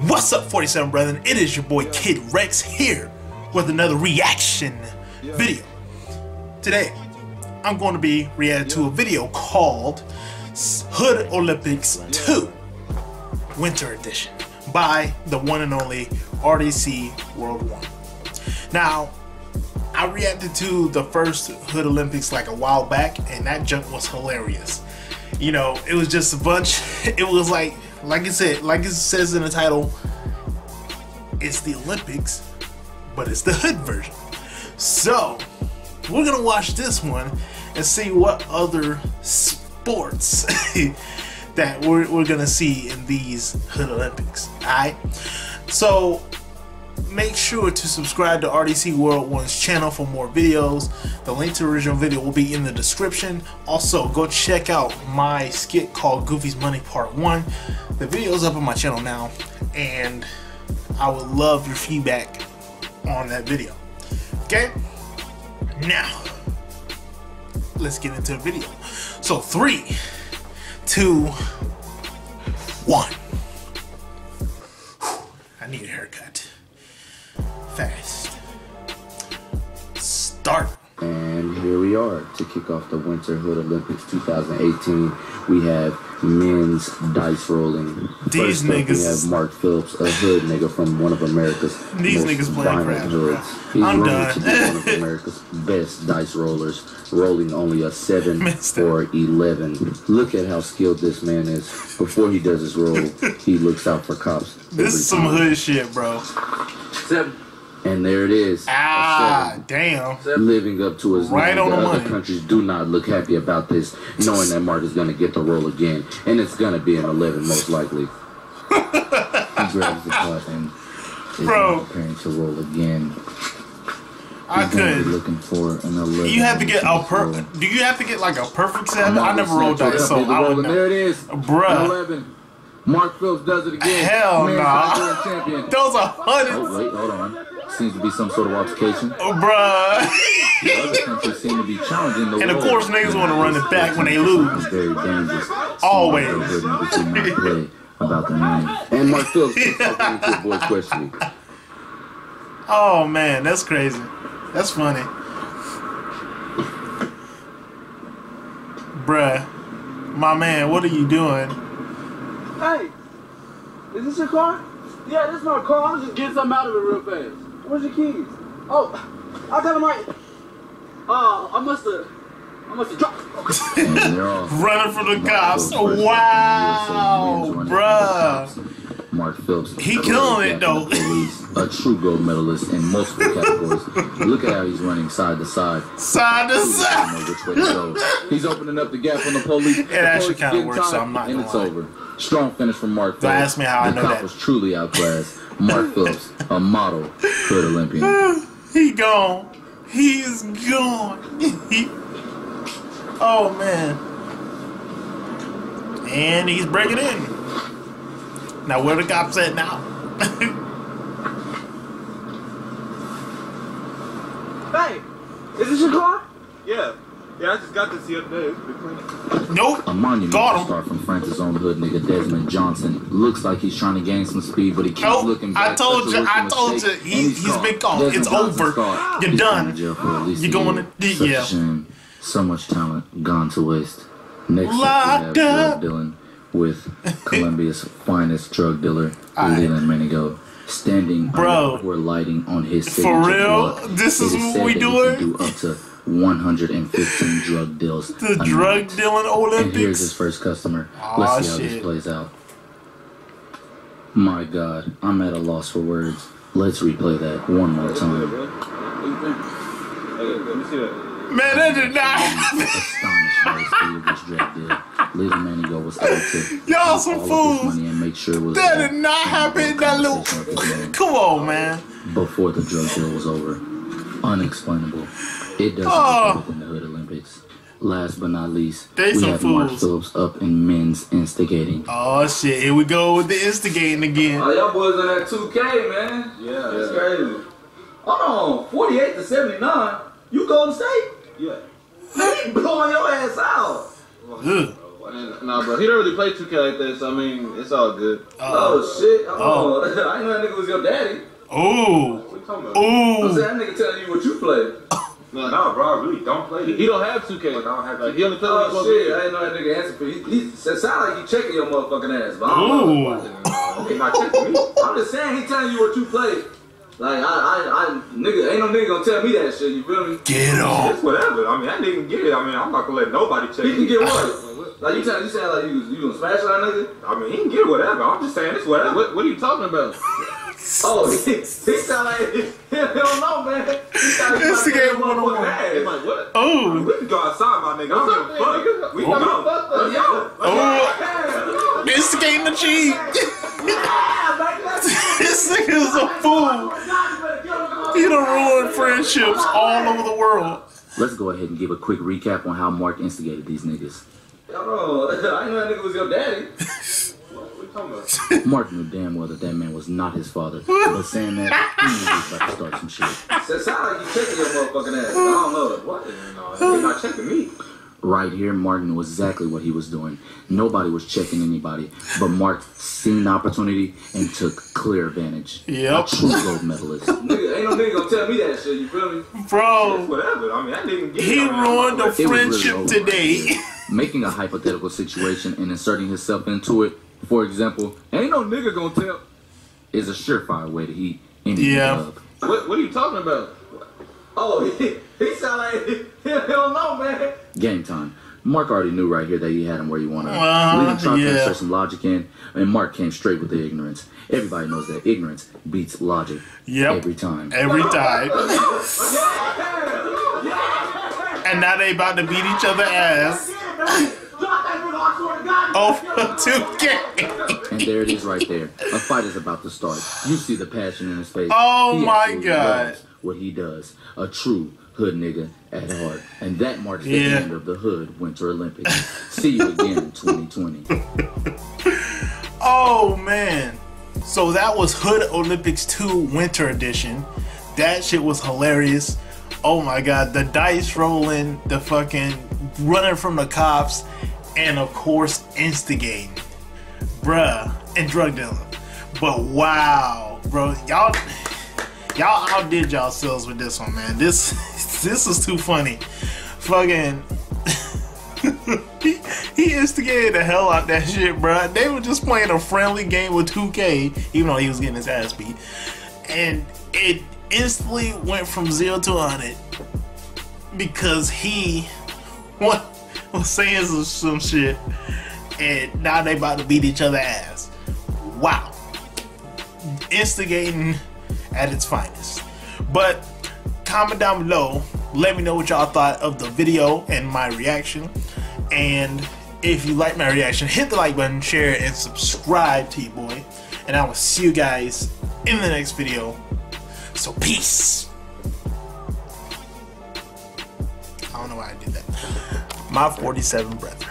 What's up, 47 brethren? It is your boy Kid Rex here with another reaction video. Today, I'm going to be reacting to a video called Hood Olympics 2 Winter Edition by the one and only RDC World 1. Now, I reacted to the first Hood Olympics like a while back, and that junk was hilarious. You know, it was just a bunch, it was like like I said, like it says in the title, it's the Olympics, but it's the hood version. So, we're gonna watch this one and see what other sports that we're, we're gonna see in these hood Olympics. Alright? So, make sure to subscribe to RDC World One's channel for more videos. The link to the original video will be in the description. Also, go check out my skit called Goofy's Money Part 1. The video is up on my channel now, and I would love your feedback on that video. Okay? Now, let's get into the video. So, three, two, one. I need a haircut fast. Start. And here we are to kick off the Winter Hood Olympics 2018. We have men's dice rolling. These First up, niggas- we have Mark Phillips, a hood nigga from one of America's These most niggas playing violent crap, hoods. He's I'm done. to be one of America's best dice rollers, rolling only a seven Missed it. or eleven. Look at how skilled this man is. Before he does his roll, he looks out for cops. This is some time. hood shit, bro. Seven. And there it is. Ah, seven. damn. living up to his Right name. on the the other money. countries do not look happy about this, knowing that Mark is going to get the role again, and it's going to be an 11 most likely. he grabs the putt and is Bro. preparing to roll again. I He's gonna be could. looking for an 11. You have to get a per. roll. Do you have to get like a perfect seven? I never rolled dice, so I would and There it know. is. Bruh. 11. Mark Phillips does it again. Hell Men's nah. Champion. Those are Oh, wait, hold on. Seems to be some sort of altercation. oh, bruh. The other countries seem to be challenging the And of course, niggas wanna run it back when they lose. Very dangerous. Always. Some of the niggas do not play about the money. And Mark Phillips keeps talking to your boy questioning. Oh man, that's crazy. That's funny. Bruh. My man, what are you doing? Hey, is this your car? Yeah, this is my car. I'm just getting something out of it real fast. Where's your keys? Oh, I got them right. Oh, I must have. I must have dropped. And Running from the cops. Wow, the USA men's running from the bruh. Mark Phillips. He a killing it, though. of Police, a true gold medalist in multiple categories. Look at how he's running side to side. Side to side. know which way to go. He's opening up the gap on the police. It actually The police kinda works, so I'm not And gonna it's lie. over. Strong finish from Mark Don't Phillips. ask me how I the know cop that. was truly outclassed. Mark Phillips, a model hood Olympian. He gone. He is gone. Oh man. And he's breaking in. Now where the cops at now? Hey, is this your car? Yeah. Yeah, I just got this the other day. It's been clean. nope. A monumental Got him. start from France's own hood nigga Desmond Johnson. Looks like he's trying to gain some speed, but he keeps Nope. looking I told you- I told you, he- and he's caught. been caught. Desmond It's Johnson's over. caught. You're He's done. going to jail for at least You're going year. to- Such yeah. a shame. So much talent gone to waste. Next up, Locked we have up. drug dealing with Colombia's finest drug dealer, Aight. Leland Menigo. Standing Bro. under poor lighting on his For signature real? block. This It is what said we that he doing? can do up to 115 drug deals. The a drug night. dealing And here's his first customer. Aw, Let's see how shit. this plays out. My God, I'm at a loss for words. Let's replay that one more time. Hey, let me see that. Man, that did not happen. Astonished by the speed of this drug deal. Little Manigo was able to Y'all some fools. money and make sure it was That did not happen. That little. conversation of his name. Come on, man. Before the drug deal was over. Unexplainable. It doesn't Oh. get better than the Hood Olympics. Last but not least, They we some have Mark fools. Phillips up in men's instigating. Oh shit! Here we go with the instigating again. Oh, y'all boys on that 2K, man. Yeah. That's crazy. Hold on, 48 to 79. You Golden State? Yeah. Man, he blowing your ass out. Ugh. And, nah, bro, he don't really play 2K like that, so I mean, it's all good. Oh, shit. Oh, oh I didn't know that nigga was your daddy. Ooh. What you talking about? I'm Ooh. saying that nigga telling you what you play. Nah, No, bro, I really don't play He, he don't have 2K. Like, I don't have Like, he only plays Oh, supposed shit. to I didn't know that nigga answer for you. He, he it sound like he checking your motherfucking ass, but I don't know. Ooh. He not checking me. I'm just saying he telling you what you play. Like, I, I, I, nigga, ain't no nigga gonna tell me that shit, you feel me? Get off. It's whatever. I mean, that nigga can get it. I mean, I'm not gonna let nobody check He can me. get what? Like, you telling, you saying like you, you gonna smash that nigga? I mean, he can get whatever. I'm just saying it's whatever. What, what are you talking about? Oh, he, he sound like, he don't know, man. He sound like he This might nigga get wanna motherfucking win. ass. I'm like. We can go outside, my nigga. I don't give a fuck. We can go. Let's go. Oh. Instigating the cheat. this nigga is a fool. He done ruined friendships all over the world. Let's go ahead and give a quick recap on how Mark instigated these niggas. Y'all know, I didn't know that nigga was your daddy. What you talking about? Mark knew damn well that that man was not his father, but saying that, he knew he was about to start some shit. It sounds like he checking your motherfucking ass. I don't know. What? No, he not checking me. Right here, Mark knew exactly what he was doing. Nobody was checking anybody, but Mark seen the opportunity and took clear advantage. Yep. A true gold medalist. Nigga, ain't no nigga gonna tell me that shit, you feel me? It's Bro, whatever. I mean, that nigga can get he it. Ruined the I'm It was really friendship over. today. Making a hypothetical situation and inserting himself into it, for example, ain't no nigga gonna tell, is a surefire way to eat any Yeah. club. What, what are you talking about? Oh, he, he sound like he, he don't know, man. Game time. Mark already knew right here that he had him where he wanted him. Uh, Leaving Trump to yeah. insert some logic in, and Mark came straight with the ignorance. Everybody knows that ignorance beats logic Yep. every time. Every time. And now they about to beat each other ass. Over 2K. And there it is right there. A fight is about to start. You see the passion in his face. Oh He my God. What he does. A true hood nigga at heart. And that marks the Yeah. end of the hood Winter Olympics. see you again in 2020. Oh man. So that was Hood Olympics 2 Winter Edition. That shit was hilarious. Oh my god, the dice rolling, the fucking running from the cops, and of course instigating. Bruh, and drug dealing. But wow, bro, y'all y'all outdid yourselves with this one, man. This this is too funny. Fucking he, he instigated the hell out that shit, bro. They were just playing a friendly game with 2K, even though he was getting his ass beat, and it instantly went from zero to 100 because he wa- was saying some, some shit, and now they about to beat each other ass. Wow, instigating at its finest. But comment down below. Let me know what y'all thought of the video and my reaction. And if you like my reaction, hit the like button, share, and subscribe to you boy. And I will see you guys in the next video. So peace. My 47 breath.